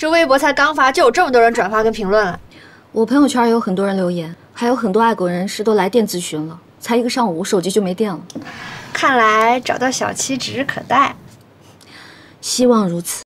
这微博才刚发，就有这么多人转发跟评论了。我朋友圈也有很多人留言，还有很多爱狗人士都来电咨询了。才一个上午，手机就没电了。看来找到小七指日可待。希望如此。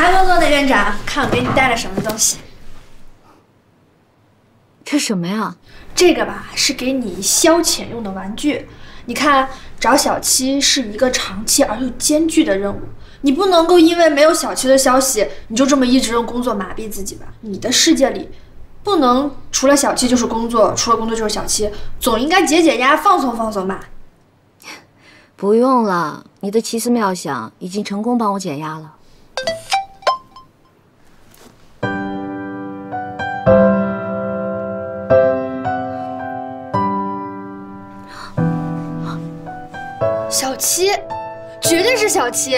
韩工作的院长，看我给你带了什么东西。这什么呀？这个吧，是给你消遣用的玩具。你看，找小七是一个长期而又艰巨的任务，你不能够因为没有小七的消息，你就这么一直用工作麻痹自己吧。你的世界里，不能除了小七就是工作，除了工作就是小七，总应该解解压，放松放松吧。不用了，你的奇思妙想已经成功帮我减压了。绝对是小七，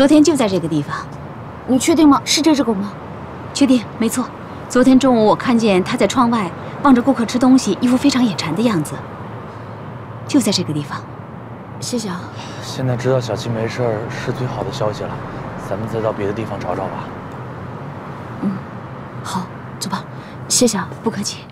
昨天就在这个地方，你确定吗？是这只狗吗？确定，没错。昨天中午我看见它在窗外望着顾客吃东西，一副非常眼馋的样子。就在这个地方，谢谢啊。现在知道小七没事是最好的消息了，咱们再到别的地方找找吧。嗯，好，走吧。谢谢啊，不客气。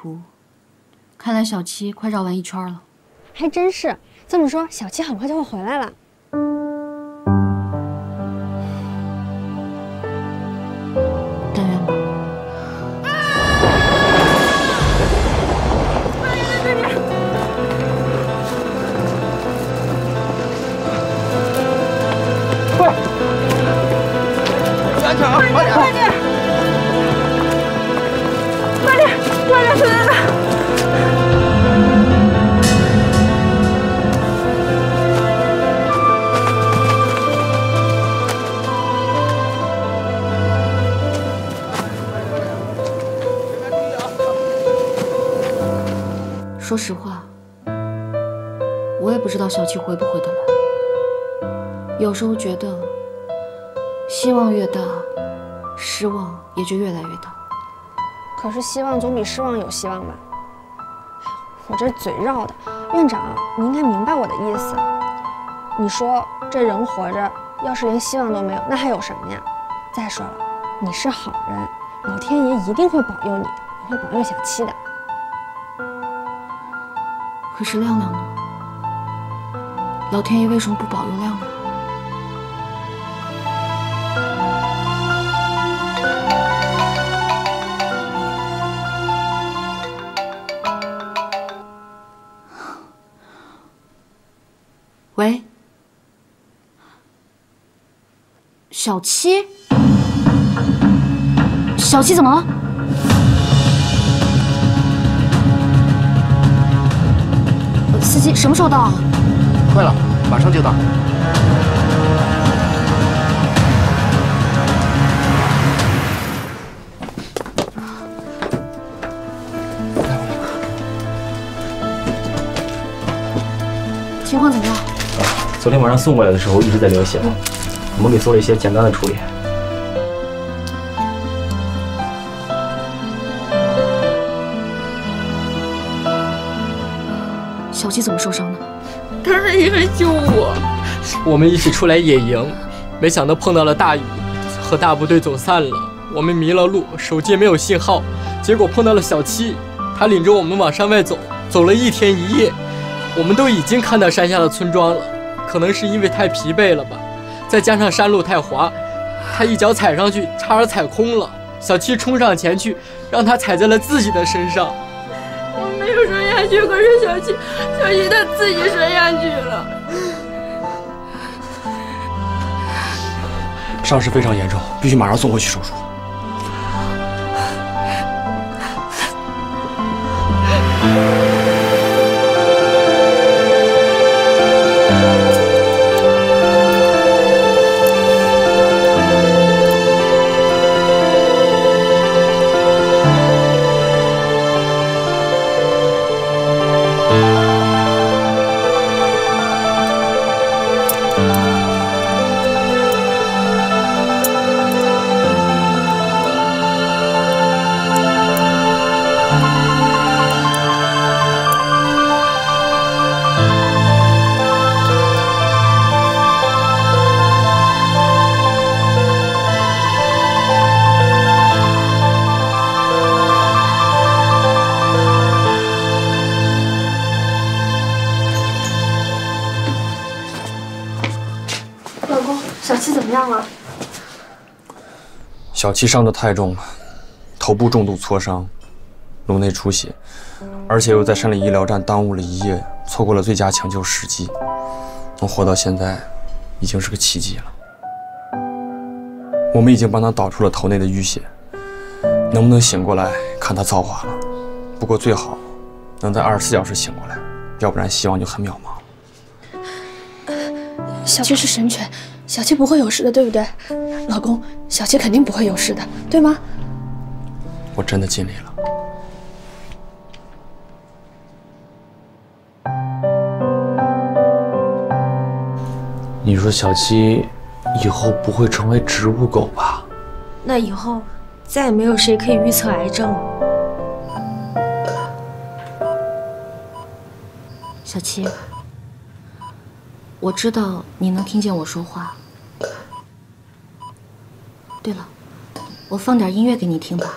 图，看来小七快绕完一圈了。还真是，这么说，小七很快就会回来了。我也不知道小七回不回得来。有时候觉得，希望越大，失望也就越来越大。可是希望总比失望有希望吧？我这嘴绕的，院长，你应该明白我的意思。你说这人活着，要是连希望都没有，那还有什么呀？再说了，你是好人，老天爷一定会保佑你，也会保佑小七的。可是亮亮呢？老天爷为什么不保佑亮亮？喂，小七，小七怎么了？司机什么时候到啊？快了，马上就到。情况怎么样？昨天晚上送过来的时候一直在流血，我们给做了一些简单的处理。小七怎么受伤的？他是因为救我，我们一起出来野营，没想到碰到了大雨，和大部队走散了，我们迷了路，手机没有信号，结果碰到了小七，他领着我们往山外走，走了一天一夜，我们都已经看到山下的村庄了，可能是因为太疲惫了吧，再加上山路太滑，他一脚踩上去，差点踩空了，小七冲上前去，让他踩在了自己的身上。下去，可是小七，小七他自己摔下去了。伤势非常严重，必须马上送回去手术。小七伤得太重了，头部重度挫伤，颅内出血，而且又在山里医疗站耽误了一夜，错过了最佳抢救时机，能活到现在，已经是个奇迹了。我们已经帮他导出了头内的淤血，能不能醒过来，看他造化了。不过最好能在二十四小时醒过来，要不然希望就很渺茫。小七是神犬，小七不会有事的，对不对？老公，小七肯定不会有事的，对吗？我真的尽力了。你说小七以后不会成为植物狗吧？那以后再也没有谁可以预测癌症了。小七，我知道你能听见我说话。对了，我放点音乐给你听吧。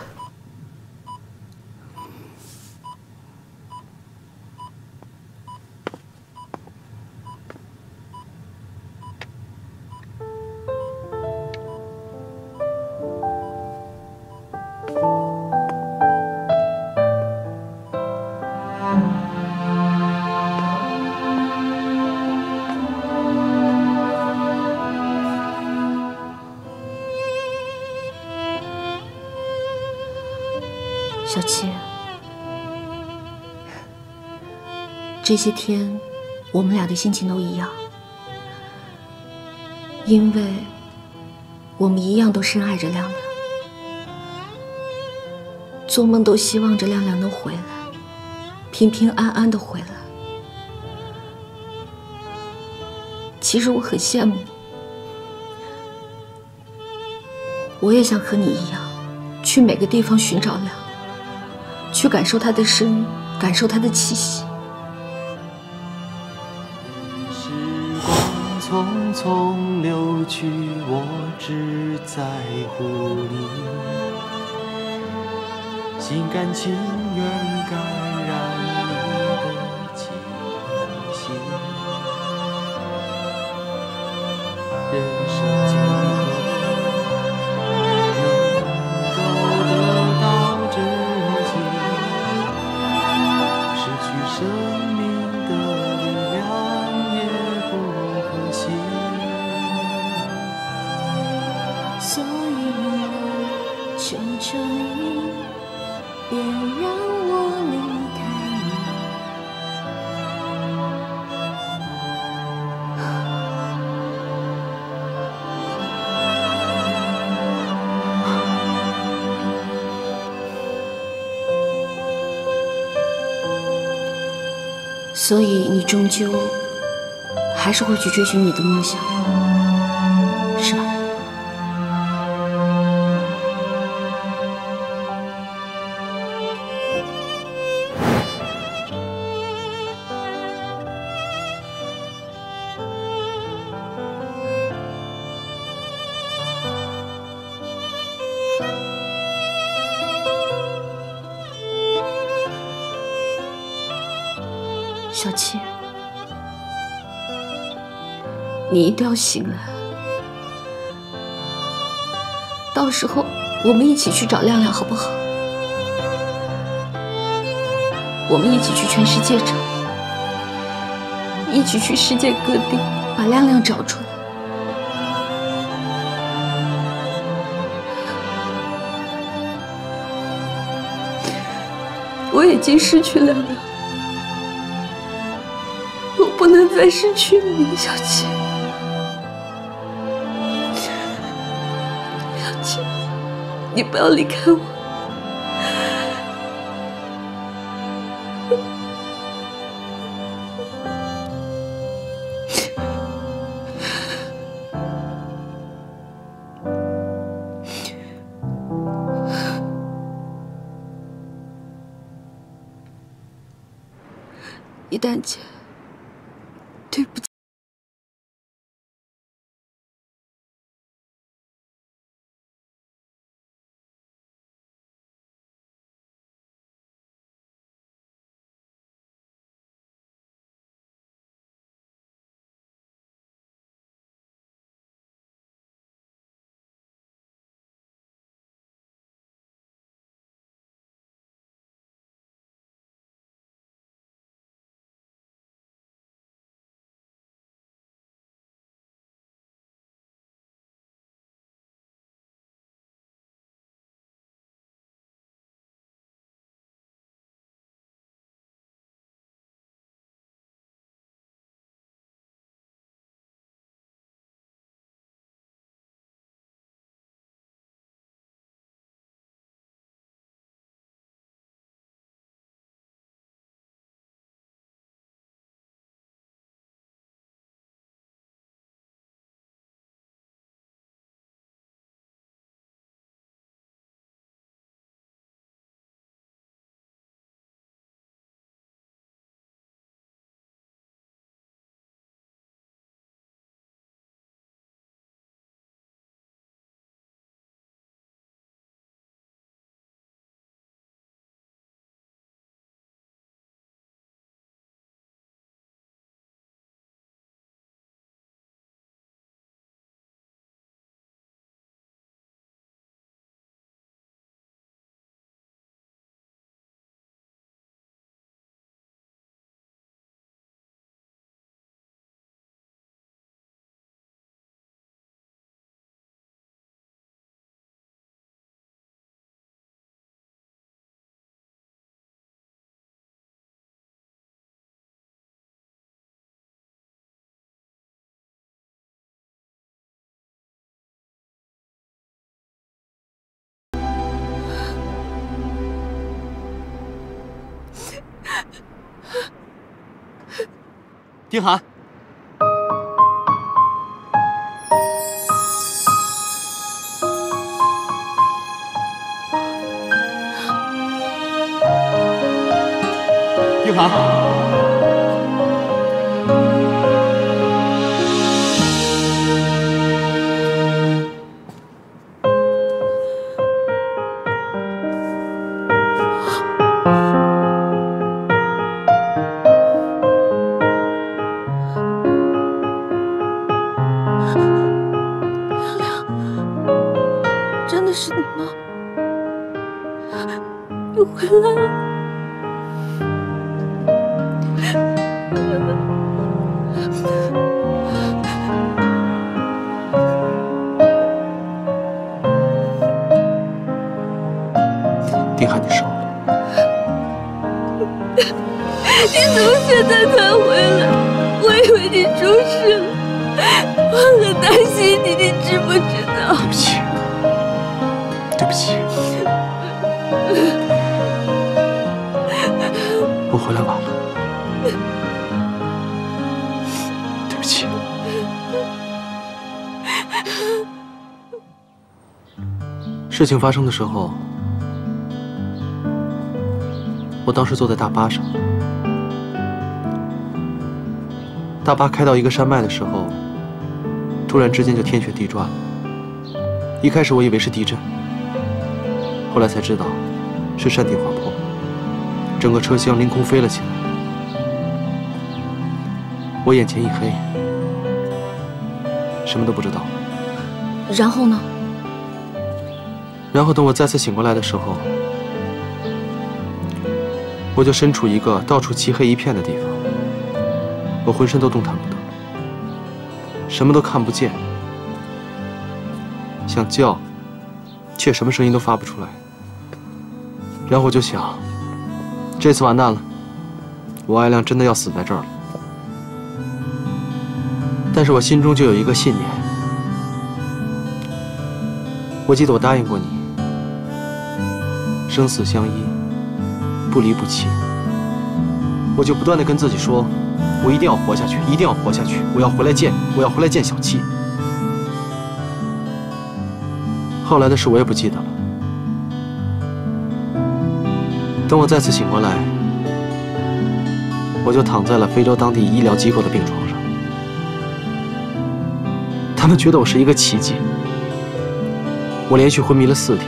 这些天我们俩的心情都一样，因为我们一样都深爱着亮亮，做梦都希望着亮亮能回来，平平安安的回来。其实我很羡慕，我也想和你一样，去每个地方寻找亮。去感受他的声音，感受他的气息。匆匆流去，我只在乎你，心甘情愿所以你终究还是会去追寻你的梦想，小七，你一定要醒来。到时候我们一起去找亮亮，好不好？我们一起去全世界找，一起去世界各地把亮亮找出来。我已经失去亮亮，再失去你，小七。小七，你不要离开我。一旦姐，丁涵，是你吗？你回来了。丁涵，你瘦了。你怎么现在才回来？我以为你出事了，我很担心你，你知不知道？对不起，事情发生的时候，我当时坐在大巴上，大巴开到一个山脉的时候，突然之间就天旋地转了。一开始我以为是地震，后来才知道是山体滑坡，整个车厢凌空飞了起来。我眼前一黑，什么都不知道。然后呢？然后等我再次醒过来的时候，我就身处一个到处漆黑一片的地方，我浑身都动弹不得，什么都看不见，想叫，却什么声音都发不出来。然后我就想，这次完蛋了，我爱亮真的要死在这儿了。但是我心中就有一个信念，我记得我答应过你，生死相依，不离不弃。我就不断的跟自己说，我一定要活下去，一定要活下去，我要回来见，我要回来见小七。后来的事我也不记得了。等我再次醒过来，我就躺在了非洲当地医疗机构的病床上。他们觉得我是一个奇迹。我连续昏迷了四天，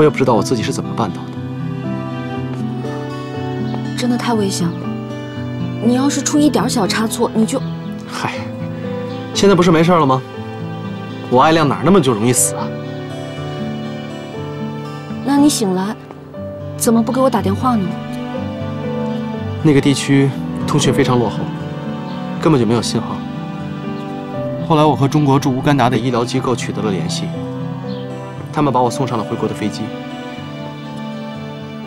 我也不知道我自己是怎么办到的。真的太危险了！你要是出一点小差错，你就……嗨，现在不是没事了吗？我爱亮哪那么就容易死啊？那你醒来，怎么不给我打电话呢？那个地区通讯非常落后，根本就没有信号。后来我和中国驻乌干达的医疗机构取得了联系，他们把我送上了回国的飞机。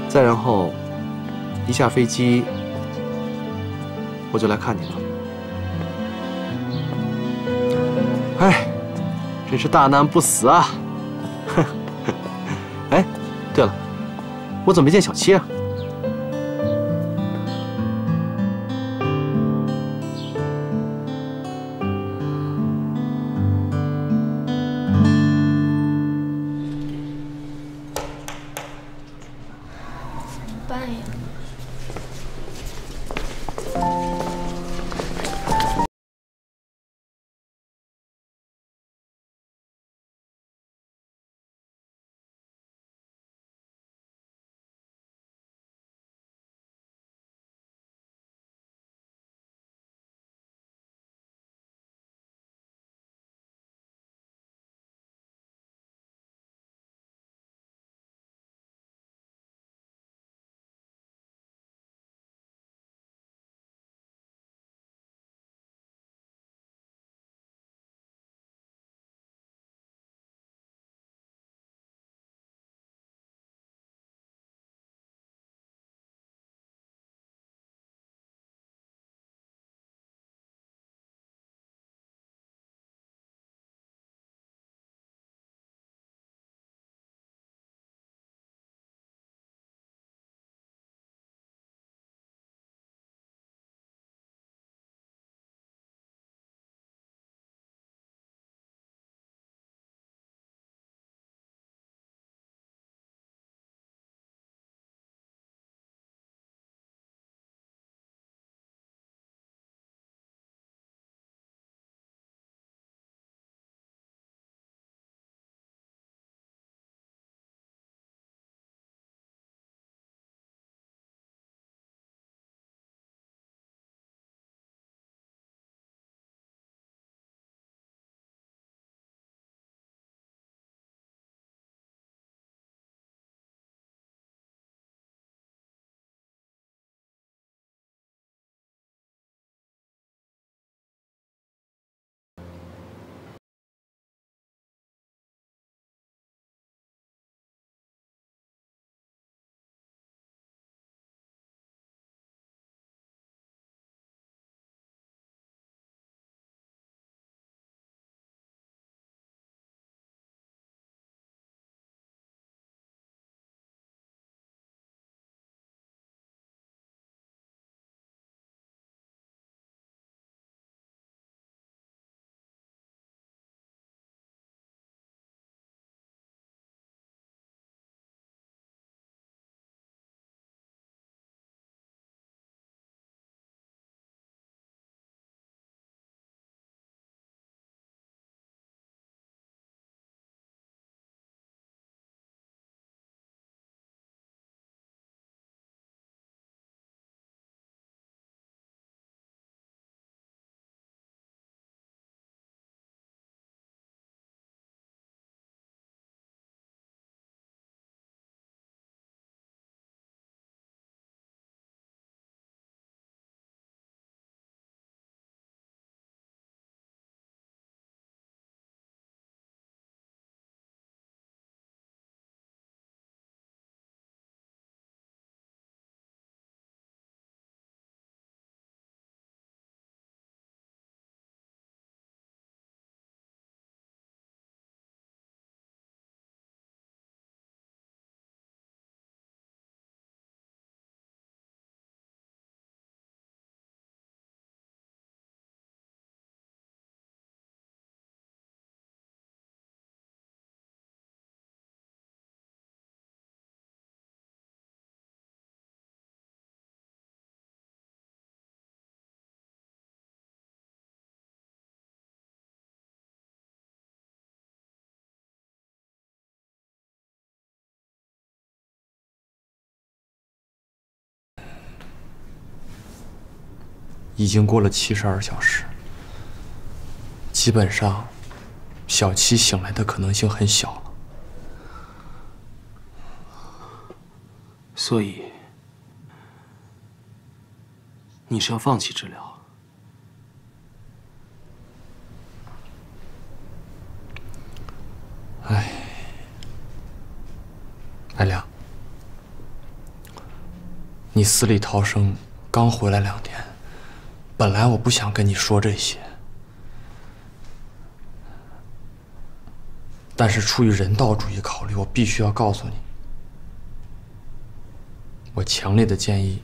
再然后，一下飞机，我就来看你了。哎，真是大难不死啊！哼，哎，对了，我怎么没见小七啊？已经过了七十二小时，基本上小七醒来的可能性很小了。所以，你是要放弃治疗？唉，艾亮，你死里逃生，刚回来两天，本来我不想跟你说这些，但是出于人道主义考虑，我必须要告诉你，我强烈的建议。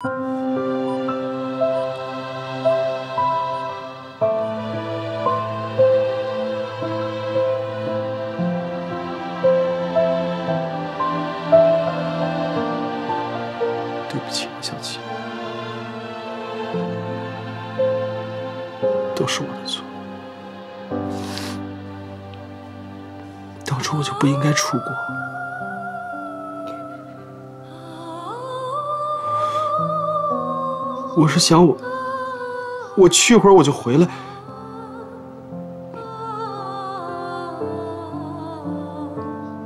对不起，小七，都是我的错。当初我就不应该出国。我是想我，我去会儿我就回来。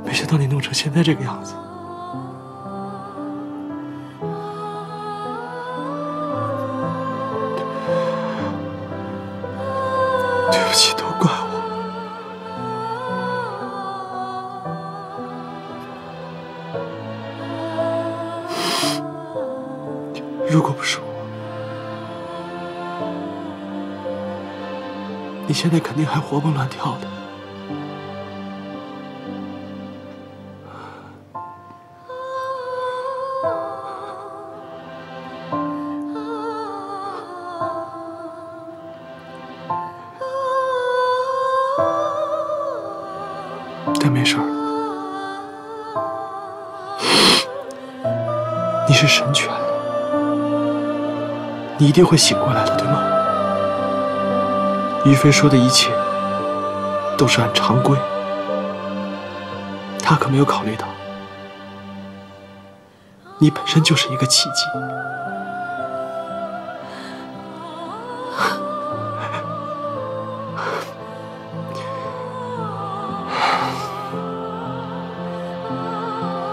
没想到你弄成现在这个样子。现在肯定还活蹦乱跳的。但没事儿，你是神犬，你一定会醒过来的，对吗？于飞说的一切都是按常规，他可没有考虑到，你本身就是一个奇迹。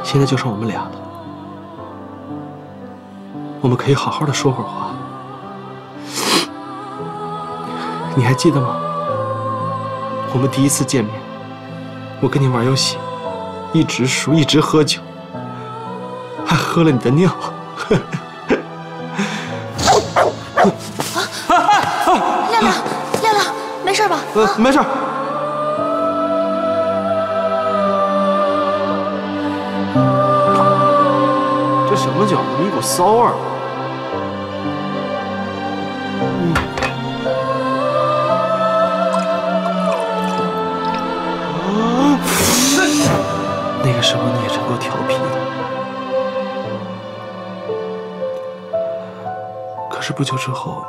现在就剩我们俩了，我们可以好好的说会儿话。你还记得吗？我们第一次见面，我跟你玩游戏，一直输，一直喝酒，还喝了你的尿。亮亮，亮亮，没事吧？呃，没事。这什么酒？怎么一股骚味儿？不久之后，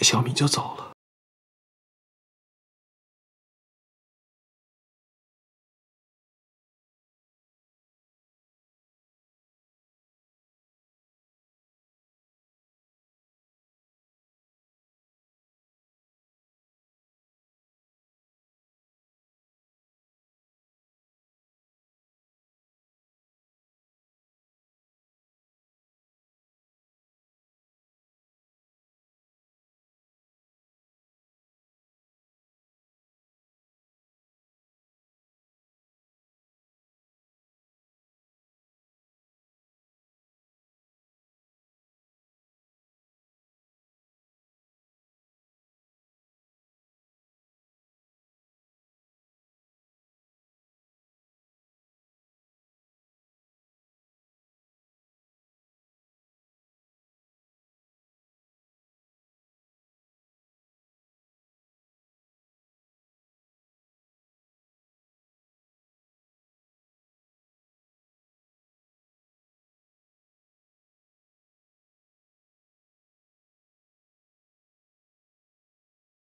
小米就走了。